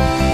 Bye.